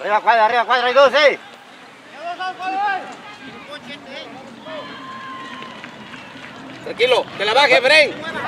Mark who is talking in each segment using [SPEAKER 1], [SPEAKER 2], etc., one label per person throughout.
[SPEAKER 1] Arriba cuadra, arriba cuadra, y dos, eh.
[SPEAKER 2] Tranquilo, que la baje, Bren.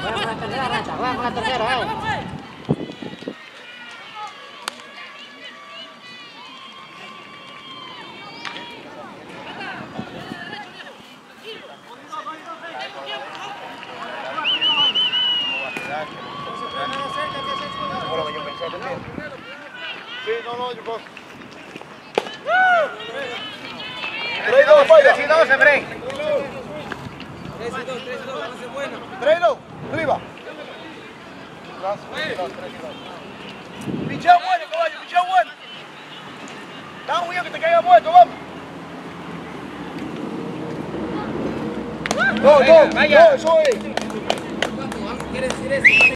[SPEAKER 3] Juega con la tercera racha, juega con la tercera, eh.
[SPEAKER 1] Sí, no, no, yo puedo. Tres y dos, Tres y dos, Efraín.
[SPEAKER 2] Tres y dos, tres y dos, a buenos.
[SPEAKER 1] Tres y dos, arriba. Tres y dos, tres y dos. Picheo bueno, caballo, picheo bueno. Está muy bien que te caiga muerto, vamos. No, no, no, eso es.
[SPEAKER 2] ¿Cuánto? ¿Algo quiere decir eso?